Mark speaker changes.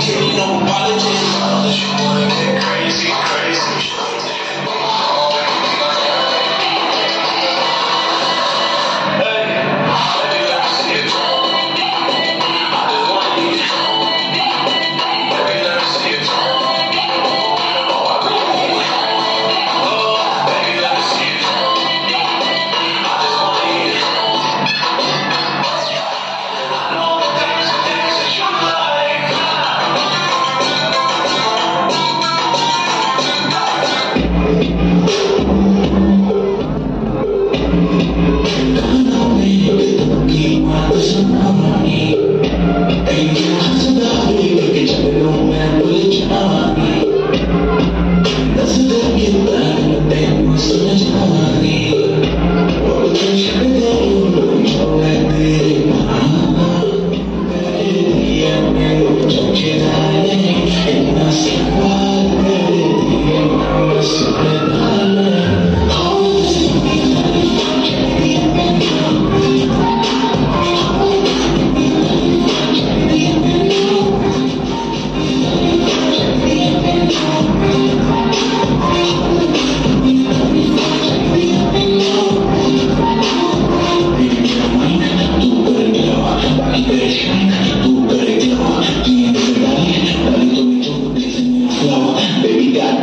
Speaker 1: Getting no apologies.